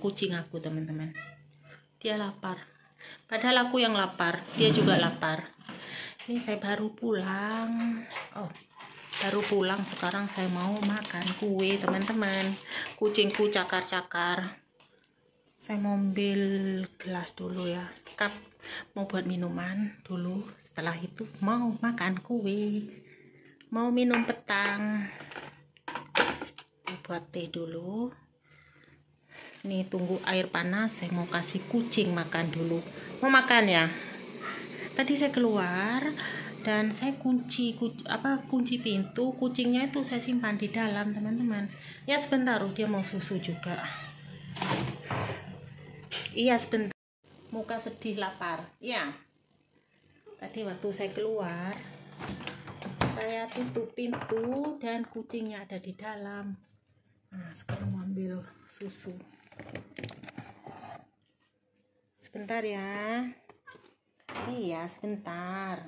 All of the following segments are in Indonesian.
kucing aku teman-teman. Dia lapar. Padahal aku yang lapar dia juga lapar. Ini saya baru pulang. Oh baru pulang. Sekarang saya mau makan kue teman-teman. Kucingku cakar-cakar. Saya mau ambil gelas dulu ya. Cup mau buat minuman dulu. Setelah itu mau makan kue. Mau minum petang. Buat teh dulu nih tunggu air panas saya mau kasih kucing makan dulu. Mau makan ya? Tadi saya keluar dan saya kunci, kunci apa kunci pintu kucingnya itu saya simpan di dalam teman-teman. Ya sebentar dia mau susu juga. Iya sebentar. Muka sedih lapar. Ya. Tadi waktu saya keluar saya tutup pintu dan kucingnya ada di dalam. Nah sekarang mau ambil susu sebentar ya. Iya sebentar.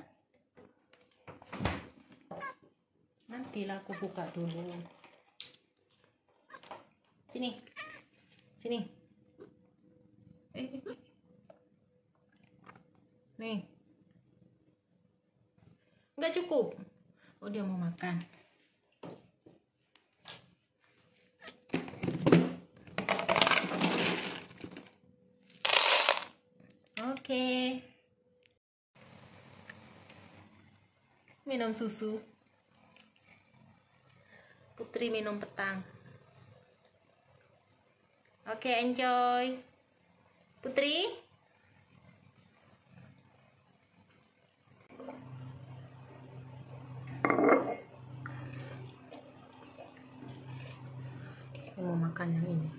Nantilah aku buka dulu. Sini. Sini. Eh, eh, eh. nih. Nggak cukup. Oh dia mau makan oke minum susu Putri minum petang. Oke, okay, enjoy. Putri? mau makan yang ini.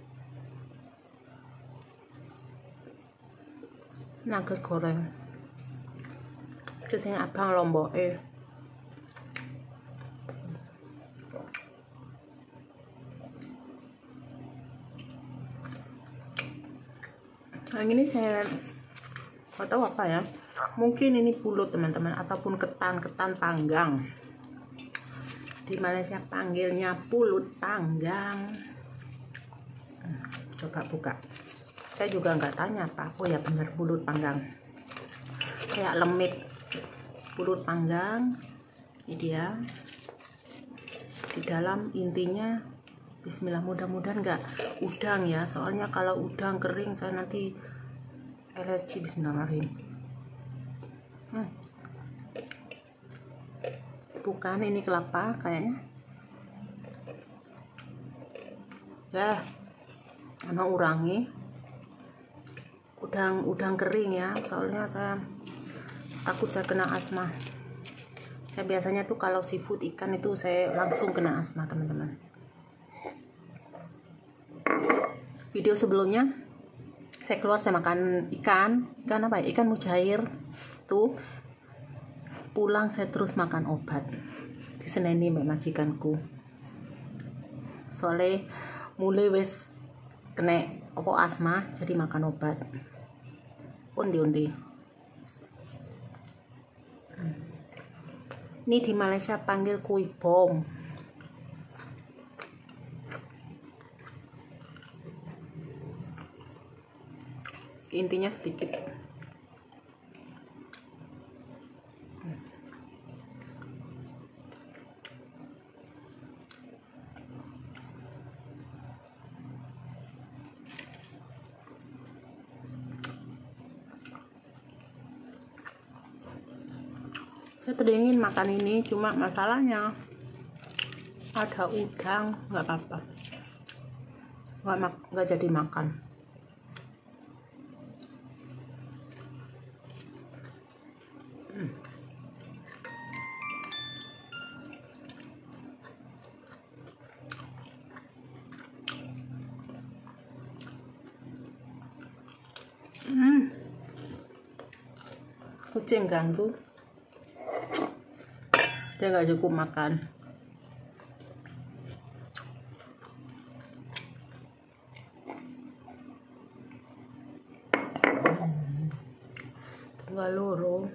Nugget goreng. Terus yang abang lombok eh. Yang ini saya nggak tahu apa ya. Mungkin ini pulut teman-teman ataupun ketan-ketan panggang. Di Malaysia panggilnya pulut panggang. Hmm, coba buka. Saya juga nggak tanya apa. Oh ya benar pulut panggang. Kayak lemit. Pulut panggang ini dia di dalam intinya Bismillah mudah-mudahan nggak udang ya. Soalnya kalau udang kering saya nanti alergi. Bismillahirrahmanirrahim. Hmm. bukan ini kelapa kayaknya. Ya anak urangi. Udang udang kering ya. Soalnya saya takut saya kena asma saya biasanya tuh kalau seafood ikan itu saya langsung kena asma teman-teman. Video sebelumnya saya keluar saya makan ikan. Ikan apa ya? Ikan mujair. Tuh pulang saya terus makan obat. Di seneni mbak majikanku. Soalnya mulai wes kena opo asma jadi makan obat. Undi undi ini di Malaysia panggil kui bom. Intinya sedikit saya tadi ingin makan ini cuma masalahnya ada udang nggak apa-apa nggak nggak jadi makan Hmm. Kucing ganggu. Dia gak cukup makan. Tinggal loro.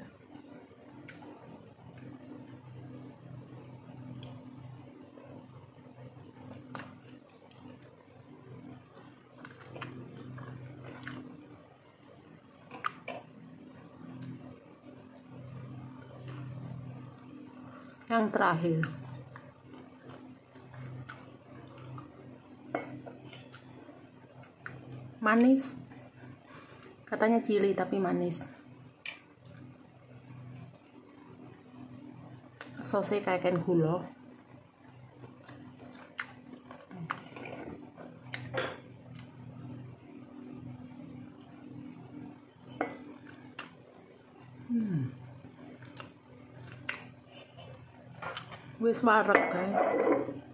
Yang terakhir. Manis. Katanya cili tapi manis. Sosnya kayak gula वो विस्मार रखते हैं।